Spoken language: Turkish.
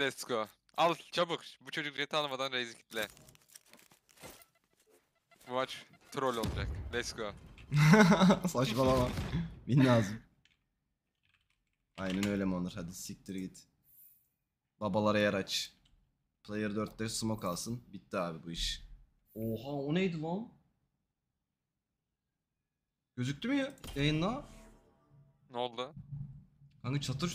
Let's go. Al çabuk. Bu çocuk jeti almadan Raze'i kitle. Bu maç troll olacak. Let's go. Saçmalama. Bin lazım. Aynen öyle mi Onur? Hadi siktir git. Babalara yer aç. Player 4'te smoke alsın. Bitti abi bu iş. Oha o neydi lan? Gözüktü mü ya yayında? Ne oldu? Kanka çatır